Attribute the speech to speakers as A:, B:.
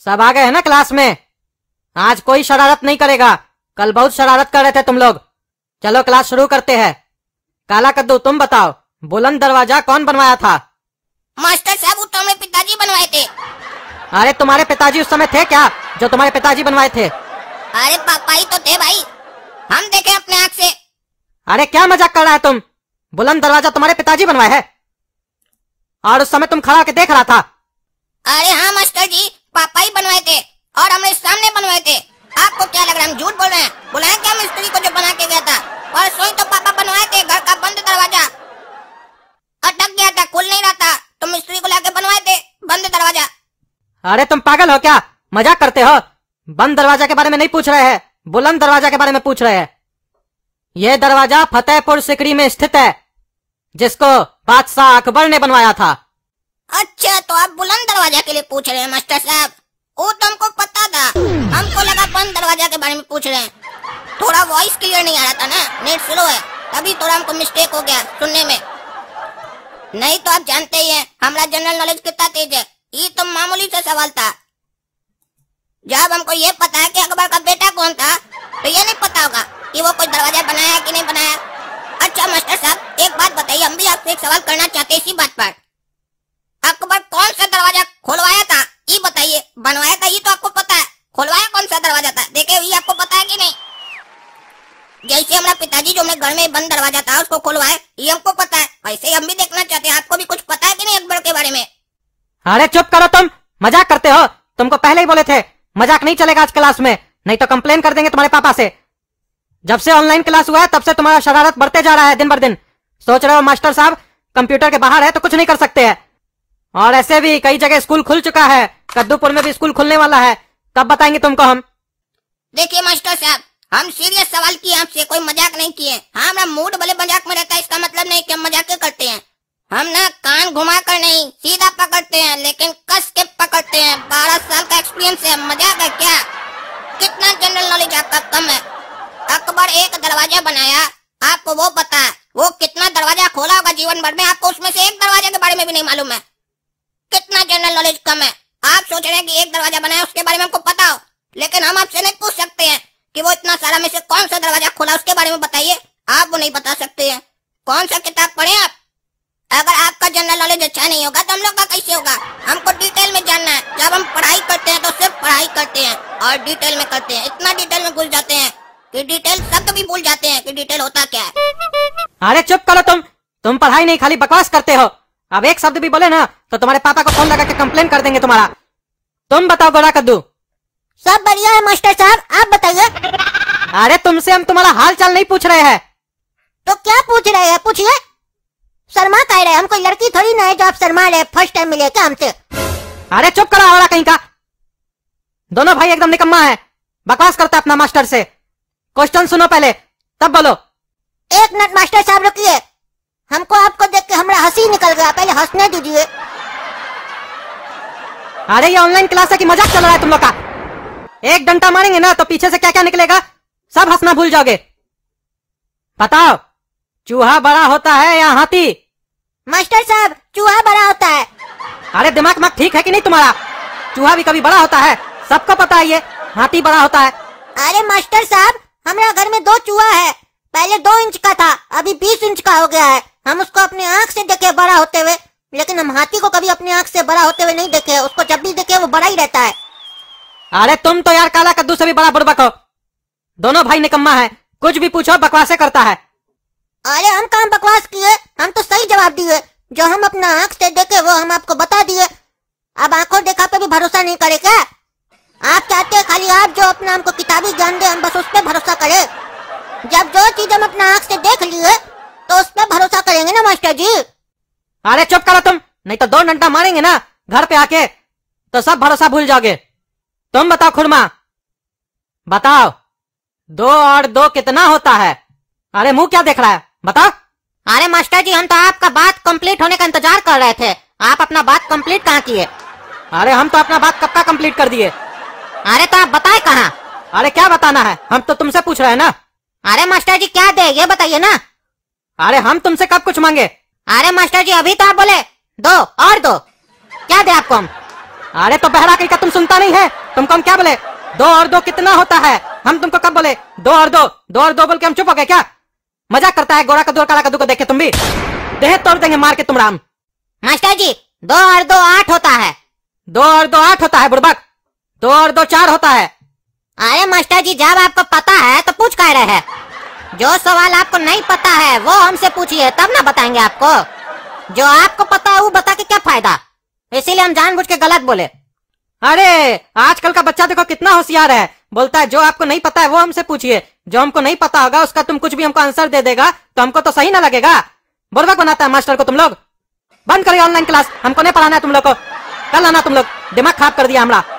A: सब आ गए हैं ना क्लास में? आज कोई शरारत नहीं करेगा। कल बहुत शरारत कर रहे थे तुम लोग। चलो क्लास शुरू करते हैं। काला कद्दू तुम बताओ बुलंद दरवाज़ा कौन बनवाया था?
B: मास्टर साहब वो तो हमारे पिताजी बनवाए थे।
A: अरे तुम्हारे पिताजी उस समय थे क्या? जो तुम्हारे पिताजी बनवाए थे।
B: अरे पापा ही तो थे भाई। हम देखे अपने आँख से।
A: अरे क्या मज़ाक कर रहा है तुम? बुलंद दरवाज़ा तुम्हारे पिताजी बनवाए है? और उस समय तुम खड़ा होकर देख रहा था।
B: अरे हाँ मास्टर जी। पापा ही बनवाए थे और हमारे सामने बनवाए थे। आपको क्या लग रहा है, हम झूठ बोल रहे हैं? बुलाया क्या मिस्त्री को जो बना के गया था? और सोई तो पापा बनवाए थे, घर का बंद दरवाज़ा। अटक गया था, खुल नहीं रहा था। तो मिस्त्री को लाके बनवाए थे, बंद दरवाज़ा।
A: अरे तुम पागल हो क्या? मज़ाक करते हो? बंद दरवाज़ा के बारे में नहीं पूछ रहे हैं। बुलंद दरवाज़ा के बारे में पूछ रहे हैं। यह दरवाज़ा फतेहपुर सिकरी में स्थित है, जिसको बादशाह अकबर ने बनवाया था।
B: अच्छा तो आप बुलंद दरवाज़ा के लिए पूछ रहे हैं, मास्टर साहब। वो तो हमको पता था। हमको लगा बंद दरवाज़ा के बारे में पूछ रहे हैं। थोड़ा वॉइस क्लियर नहीं आ रहा था ना? नेट स्लो है। तभी थोड़ा हमको मिस्टेक हो गया सुनने में। नहीं तो आप जानते ही हैं, हमारा जनरल नॉलेज कितना तेज है। ये तो मामूली सा सवाल था। जब हमको ये पता है कि अकबर का बेटा कौन था तो ये नहीं पता होगा कि वो कोई दरवाज़ा बनाया कि नहीं बनाया। अच्छा मास्टर साहब, एक बात बताइए, हम भी आपसे एक सवाल करना चाहते हैं इसी बात पर अकबर कौन सा दरवाज़ा खुलवाया था, ये बताइए, बनवाया था ये तो आपको पता है। खुलवाया कौन सा दरवाज़ा था? देखे, ये आपको पता है कि नहीं? जैसे हमारा पिताजी जो हमारे घर में बंद दरवाज़ा था, उसको खुलवाए ये हमको पता है। वैसे हम भी देखना चाहते हैं, आपको भी कुछ पता है कि नहीं अकबर के बारे में?
A: अरे चुप करो तुम, मज़ाक करते हो। तुमको पहले ही बोले थे, मज़ाक नहीं चलेगा आज क्लास में, नहीं तो कंप्लेन कर देंगे तुम्हारे पापा से। जब से ऑनलाइन क्लास हुआ है, तब से तुम्हारा शरारत बढ़ते जा रहा है दिन भर दिन। सोच रहे हो, मास्टर साहब कंप्यूटर के बाहर है तो कुछ नहीं कर सकते हैं। और ऐसे भी कई जगह स्कूल खुल चुका है। कद्दूपुर में भी स्कूल खुलने वाला है। कब बताएँगे तुमको हम?
B: देखिए मास्टर साहब, हम सीरियस सवाल किए आपसे कोई मज़ाक नहीं किए। हाँ हमारा मूड भले मज़ाक में रहता है, इसका मतलब नहीं कि हम मज़ाक करते हैं। हम ना कान घुमा कर नहीं, सीधा पकड़ते हैं, लेकिन कस के पकड़ते हैं। बारह साल का एक्सपीरियंस है, मज़ाक है क्या? कितना जनरल नॉलेज आपका कम है? अकबर एक दरवाज़ा बनाया, आपको वो पता है वो कितना दरवाज़ा खोला होगा जीवन भर में, आपको उसमें से एक दरवाजे के बारे में भी नहीं मालूम है। कितना जनरल नॉलेज कम है। आप सोच रहे हैं कि एक दरवाज़ा बनाया उसके बारे में हमको पता हो। लेकिन हम आपसे नहीं पूछ सकते हैं कि वो इतना सारा में से कौन सा दरवाज़ा खोला, उसके बारे में बताइए। आप वो नहीं बता सकते हैं। कौन सा किताब पढ़े आप? अगर आपका जनरल नॉलेज अच्छा नहीं होगा तो हम लोग का कैसे होगा? हमको डिटेल में जानना है। जब हम पढ़ाई करते हैं तो सिर्फ़ पढ़ाई करते हैं और डिटेल में करते हैं। इतना डिटेल में घुस जाते हैं कि डिटेल शब्द भी भूल जाते हैं कि डिटेल होता क्या है।
A: अरे चुप करो तुम। तुम पढ़ाई नहीं, खाली बकवास करते हो। अब एक शब्द भी बोले ना तो तुम्हारे पापा को फ़ोन लगा के कंप्लेन कर देंगे तुम्हारा। तुम बताओ गोरा कद्दू।
B: सब बढ़िया है मास्टर साहब आप बताइए।
A: अरे तुमसे हम तुम्हारा हाल चाल नहीं पूछ रहे हैं।
B: तो क्या पूछ रहे हैं? पूछिए। शर्मा कह रहे हम कोई लड़की थोड़ी ना है जो आप शर्मा रहे फ़र्स्ट टाइम मिले क्या हमसे?
A: अरे चुप करो हमारा कहीं का। दोनों भाई एकदम निकम्मा है। बकवास करता है अपना मास्टर से। क्वेश्चन सुनो पहले तब बोलो।
B: एक मिनट मास्टर साहब रुकिए। हमको आपको देख के हमारा हँसी निकल गया। पहले हंसने दीजिए।
A: अरे ये ऑनलाइन क्लास है कि मज़ाक चल रहा है तुम लोग का? एक डंटा मारेंगे ना तो पीछे से क्या क्या निकलेगा? सब हंसना भूल जाओगे। बताओ चूहा बड़ा होता है या हाथी?
B: मास्टर साहब चूहा बड़ा होता है।
A: अरे दिमाग मग ठीक है कि नहीं तुम्हारा? चूहा भी कभी बड़ा होता है सबको पता है ये हाथी बड़ा होता है।
B: अरे मास्टर साहब हमारा घर में दो चूहा है। पहले दो इंच का था अभी बीस इंच का हो गया है। हम उसको अपने आँख से देखे बड़ा होते हुए लेकिन हम हाथी को कभी अपनी आँख से बड़ा होते हुए नहीं देखे उसको जब भी देखे वो बड़ा ही रहता है।
A: अरे तुम तो यार काला कद्दू से भी बड़ा बुड़बक हो। दोनों भाई निकम्मा है कुछ भी पूछो बकवासे करता है।
B: अरे हम काम बकवास किए? हम तो सही जवाब दिए। जो हम अपना आँख से देखे वो हम आपको बता दिए। अब आँखों देखा पे भी भरोसा नहीं करे क्या? आप चाहते हैं खाली आप जो अपना हमको किताबी ज्ञान दे हम बस उस पर भरोसा करें। जब जो चीज़ हम अपना आँख से देख लिए तो उस पर भरोसा करेंगे ना मास्टर जी?
A: अरे चुप करो तुम। नहीं तो दो डंडा मारेंगे ना घर पे आके। तो सब भरोसा भूल जाओगे। तुम बताओ खुरमा। बताओ दो और दो कितना होता है? अरे मुँह क्या देख रहा है? बताओ।
B: अरे मास्टर जी हम तो आपका बात कंप्लीट होने का इंतज़ार कर रहे थे। आप अपना बात कंप्लीट कहाँ किए?
A: अरे हम तो अपना बात कब का कंप्लीट कर दिए?
B: अरे तो आप बताए कहाँ?
A: अरे क्या बताना है? हम तो तुमसे पूछ रहे हैं ना।
B: अरे मास्टर जी क्या दे? ये बताइए ना।
A: अरे हम तुमसे कब कुछ मांगे?
B: अरे मास्टर जी अभी तो आप बोले। दो और दो। क्या दे आपको हम?
A: अरे तो बहरा कहीं का तुम सुनता नहीं है। तुमको हम क्या बोले? दो और दो कितना होता है? हम तुमको कब बोले? दो और दो दो और दो बोल के हम चुप हो गए क्या? मज़ाक करता है गोरा कद्दू और काला कद्दू को देखे तुम भी। देह तोड़ देंगे मार के तुम राम।
C: मास्टर जी दो और दो आठ होता है।
A: दो और दो आठ होता है बुड़बक। दो और दो चार होता है।
C: अरे मास्टर जी जब आपको पता है तो पूछ कह रहे हैं। जो सवाल आपको नहीं पता है, वो हमसे पूछिए, तब ना बताएँगे आपको। जो आपको पता है, वो बता के क्या फ़ायदा? इसीलिए हम जानबूझ के गलत बोले।
A: अरे, आजकल का बच्चा देखो कितना होशियार है। बोलता है, जो आपको नहीं पता है, वो हमसे पूछिए। जो हमको नहीं पता होगा, उसका तुम कुछ भी हमको आंसर दे देगा तो हमको तो सही ना लगेगा। बुर्बक बनाता है मास्टर को तुम लोग। बंद करिए ऑनलाइन क्लास हमको नहीं पढ़ाना है तुम लोग को। कल आना तुम लोग। दिमाग खराब कर दिया हमारा